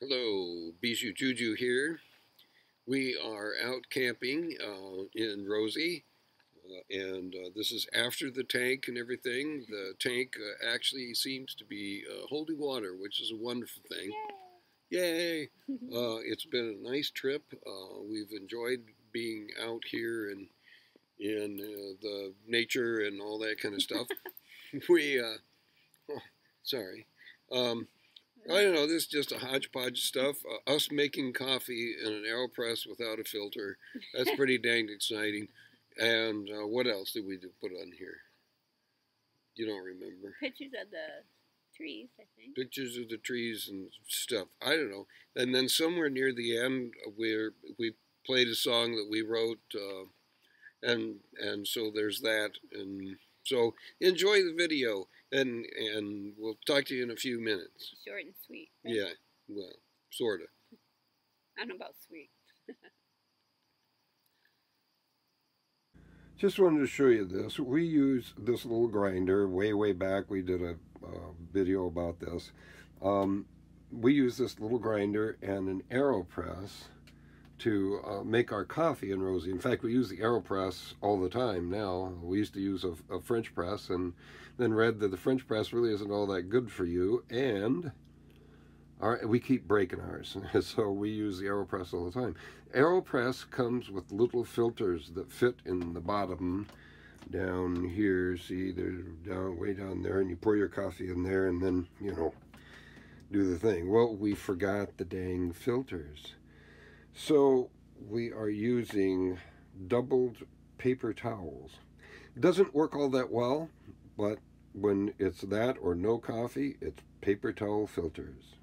Hello, Bijou Juju here. We are out camping uh, in Rosie, uh, and uh, this is after the tank and everything. The tank uh, actually seems to be uh, holding water, which is a wonderful thing. Yay! Uh, it's been a nice trip. Uh, we've enjoyed being out here and in the nature and all that kind of stuff. we, oh, sorry. Um, I don't know. This is just a hodgepodge stuff. Uh, us making coffee in an AeroPress without a filter. That's pretty dang exciting. And uh, what else did we put on here? You don't remember. Pictures of the trees, I think. Pictures of the trees and stuff. I don't know. And then somewhere near the end, where we played a song that we wrote, uh, and and so there's that. And so enjoy the video and and we'll talk to you in a few minutes. Short and sweet. Right? Yeah, well, sort of. I don't know about sweet. Just wanted to show you this. We use this little grinder. Way, way back, we did a, a video about this. Um, we use this little grinder and an AeroPress to uh, make our coffee in Rosie. In fact, we use the AeroPress all the time now. We used to use a, a, French press and then read that the French press really isn't all that good for you. And our, we keep breaking ours. so we use the AeroPress all the time. AeroPress comes with little filters that fit in the bottom down here. See, they're down way down there. And you pour your coffee in there and then, you know, do the thing. Well, we forgot the dang filters. So we are using doubled paper towels. It doesn't work all that well, but when it's that or no coffee, it's paper towel filters.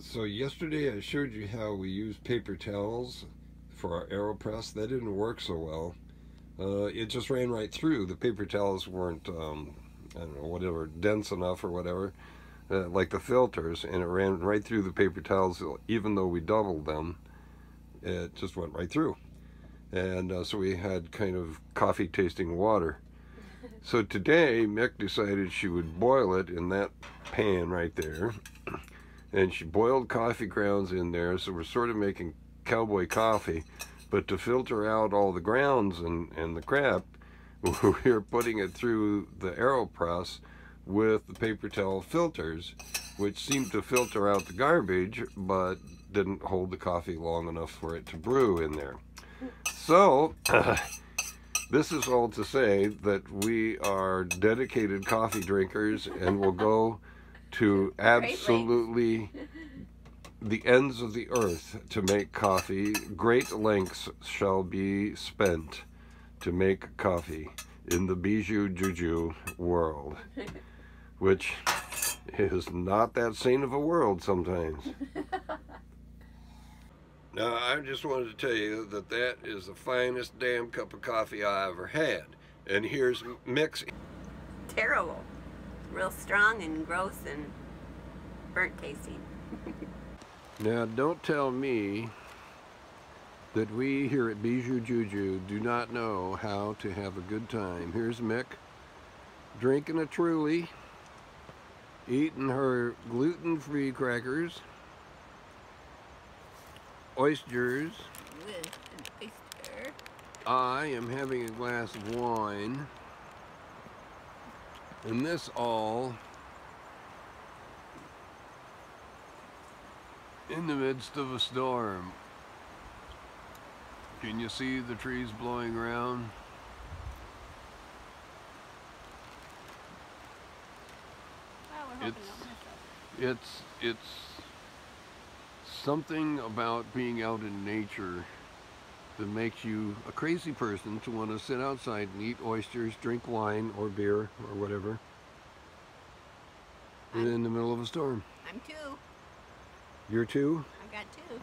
So yesterday I showed you how we use paper towels for our AeroPress. That didn't work so well. Uh, it just ran right through. The paper towels weren't, um, I don't know, whatever, dense enough or whatever, uh, like the filters, and it ran right through the paper towels even though we doubled them it just went right through. And uh, so we had kind of coffee tasting water. So today, Mick decided she would boil it in that pan right there. And she boiled coffee grounds in there, so we're sort of making cowboy coffee. But to filter out all the grounds and, and the crap, we're putting it through the AeroPress with the paper towel filters, which seem to filter out the garbage, but didn't hold the coffee long enough for it to brew in there. So, uh, this is all to say that we are dedicated coffee drinkers and will go to absolutely the ends of the earth to make coffee. Great lengths shall be spent to make coffee in the Bijou Juju world, which is not that sane of a world sometimes. Now, I just wanted to tell you that that is the finest damn cup of coffee I ever had. And here's Mick's. Terrible. Real strong and gross and burnt tasting. now, don't tell me that we here at Bijou Juju do not know how to have a good time. Here's Mick drinking a Truly, eating her gluten-free crackers, oysters. With an oyster. I am having a glass of wine. And this all in the midst of a storm. Can you see the trees blowing around? it's, it's, it's something about being out in nature that makes you a crazy person to want to sit outside and eat oysters, drink wine or beer or whatever I'm, in the middle of a storm. I'm two. You're two? I've got two.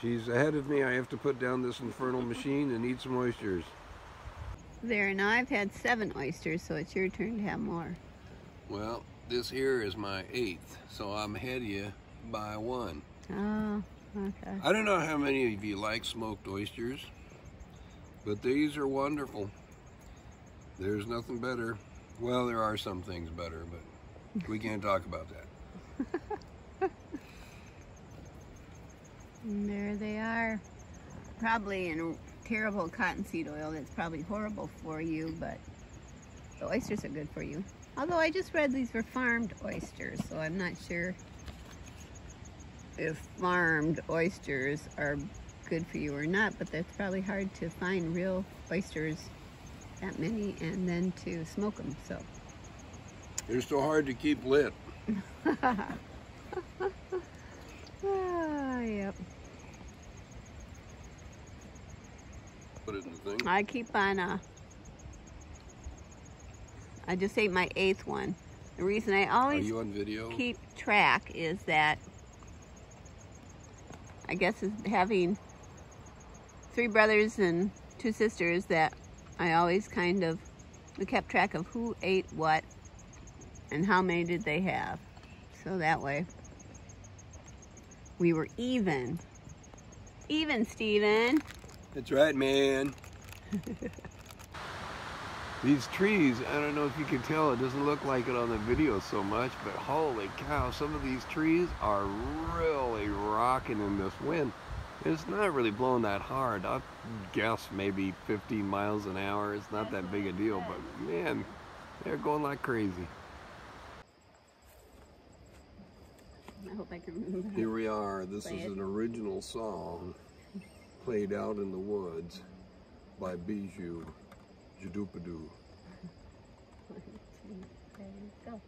She's ahead of me. I have to put down this infernal machine and eat some oysters. There, and I've had seven oysters, so it's your turn to have more. Well, this here is my eighth, so I'm ahead of you by one. Oh, okay. I don't know how many of you like smoked oysters, but these are wonderful. There's nothing better. Well, there are some things better, but we can't talk about that. there they are. Probably in terrible cottonseed oil that's probably horrible for you, but the oysters are good for you. Although I just read these were farmed oysters, so I'm not sure if farmed oysters are good for you or not, but that's probably hard to find real oysters that many and then to smoke them, so. They're so hard to keep lit. ah, yep. Put it in the thing. I keep on, uh, I just ate my eighth one. The reason I always you on video? keep track is that I guess having three brothers and two sisters that I always kind of we kept track of who ate what and how many did they have. So that way we were even. Even, Steven. That's right, man. These trees, I don't know if you can tell, it doesn't look like it on the video so much, but holy cow, some of these trees are really rocking in this wind. It's not really blowing that hard. I guess maybe 15 miles an hour. It's not that big a deal, but man, they're going like crazy. I hope I can remember. Here we are. This is it. an original song played out in the woods by Bijou Jadoopadoo. One, two, three, go.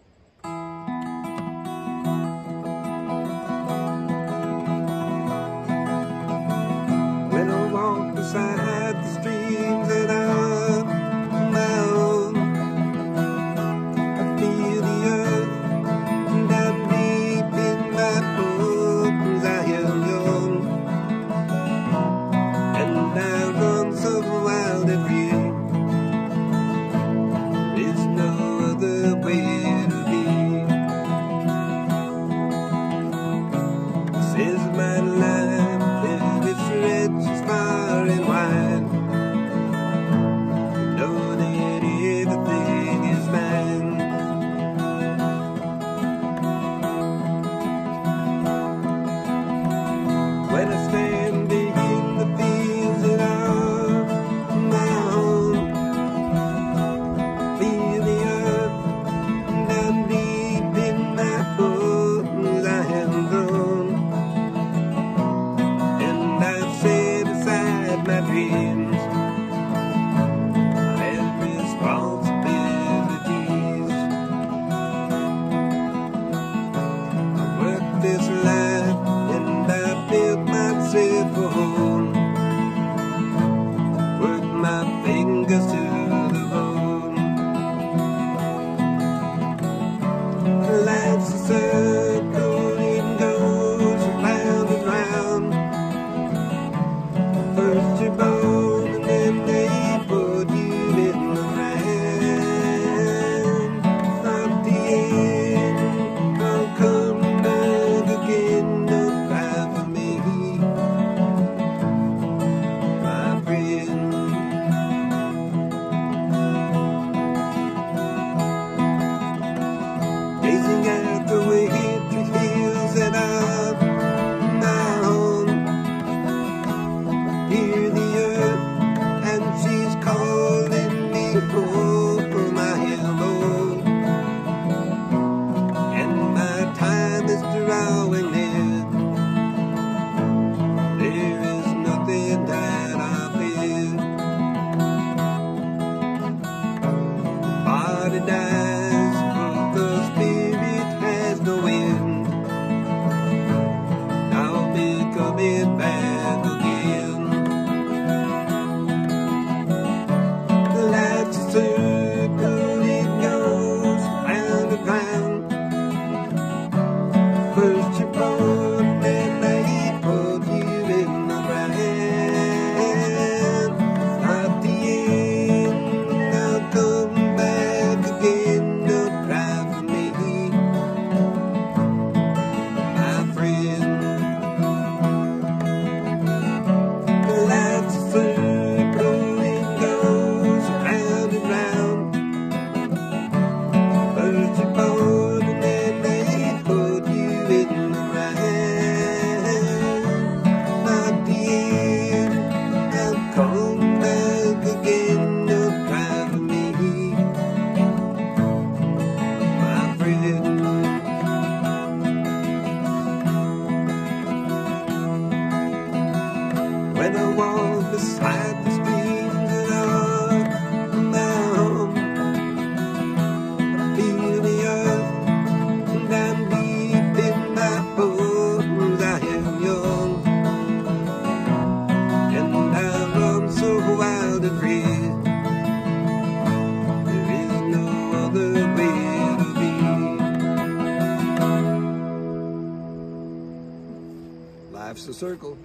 Circle.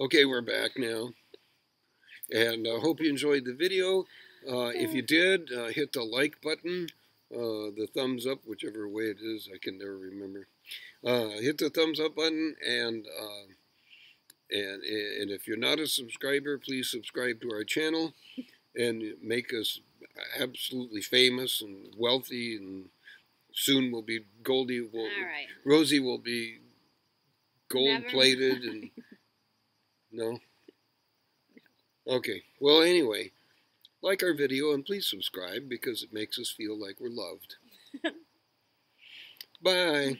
Okay, we're back now. And I uh, hope you enjoyed the video. Uh, if you did, uh, hit the like button, uh, the thumbs up, whichever way it is, I can never remember. Uh, hit the thumbs up button, and, uh, and, and if you're not a subscriber, please subscribe to our channel and make us absolutely famous and wealthy, and soon we'll be Goldie, will, All right. Rosie will be gold plated and no? Okay well anyway like our video and please subscribe because it makes us feel like we're loved. Bye.